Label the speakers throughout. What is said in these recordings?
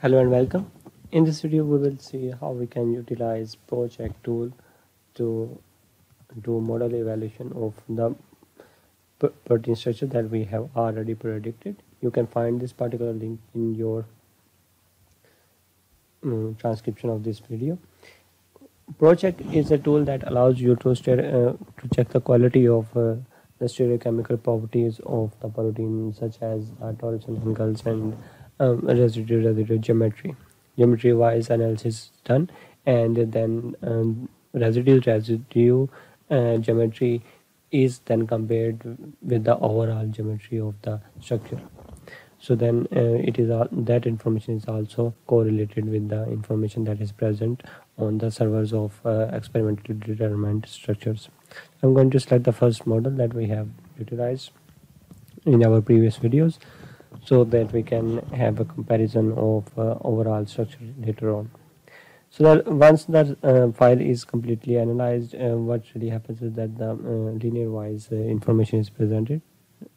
Speaker 1: Hello and welcome. In this video we will see how we can utilize ProCheck tool to do model evaluation of the protein structure that we have already predicted. You can find this particular link in your um, transcription of this video. ProCheck is a tool that allows you to, uh, to check the quality of uh, the stereochemical properties of the protein such as uh, torsion angles and um, residue residue geometry. Geometry wise analysis done and then um, residue residue uh, geometry is then compared with the overall geometry of the structure. So then uh, it is all, that information is also correlated with the information that is present on the servers of uh, experimentally determined structures. I'm going to select the first model that we have utilized in our previous videos so that we can have a comparison of uh, overall structure later on. So that once that uh, file is completely analyzed uh, what really happens is that the uh, linear wise uh, information is presented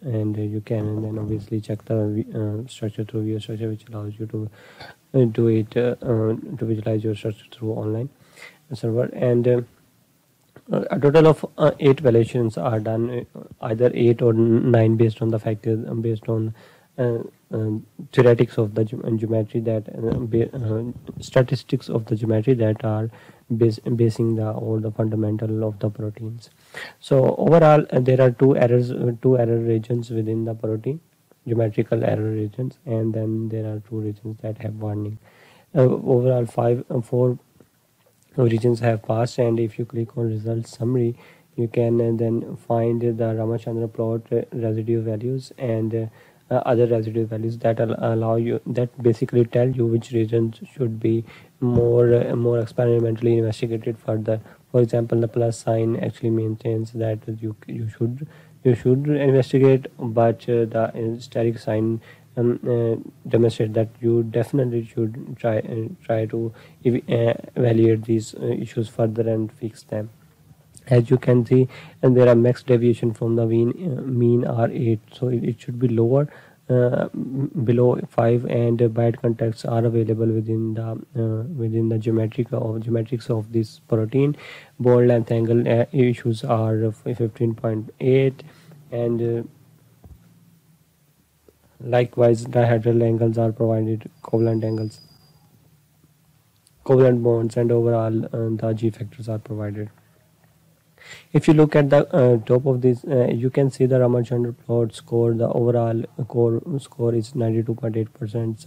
Speaker 1: and uh, you can then obviously check the structure through your structure which allows you to do it to visualize your structure through online server. And a total of uh, eight evaluations are done either eight or nine based on the factors based on uh, theoretics of the geometry that uh, uh, statistics of the geometry that are basing the all the fundamental of the proteins. So overall there are two errors two error regions within the protein geometrical error regions and then there are two regions that have warning. Uh, overall five uh, four regions have passed and if you click on result summary you can uh, then find the Ramachandran plot residue values and uh, other residue values that allow you that basically tell you which regions should be more uh, more experimentally investigated further. For example the plus sign actually maintains that you you should you should investigate but uh, the steric sign um, uh, demonstrate that you definitely should try uh, try to ev uh, evaluate these issues further and fix them as you can see and there are max deviation from the mean uh, mean are 8 so it, it should be lower uh, below 5 and uh, bad contacts are available within the uh, within the geometric of geometrics of this protein. Bond length angle uh, issues are 15.8 and uh, likewise dihedral angles are provided covalent angles. Covalent bonds and overall uh, the g factors are provided if you look at the uh, top of this uh, you can see the Ramachandran plot score the overall core score is 92.8 percent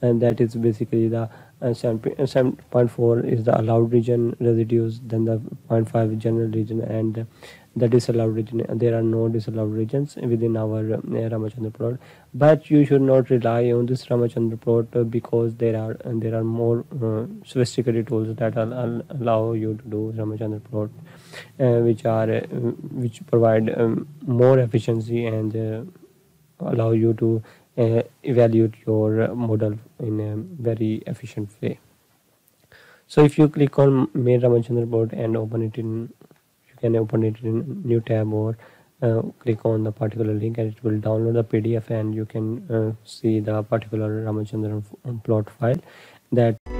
Speaker 1: and that is basically the uh, 7.4 is the allowed region residues then the 0.5 general region and the disallowed region. There are no disallowed regions within our uh, Ramachandran plot. But you should not rely on this Ramachandran plot uh, because there are uh, there are more uh, sophisticated tools that allow you to do Ramachandran plot uh, which are uh, which provide um, more efficiency and allow you to evaluate your model in a very efficient way. So if you click on main Ramachandran plot and open it in you can open it in new tab or uh, click on the particular link and it will download the pdf and you can uh, see the particular ramachandran plot file that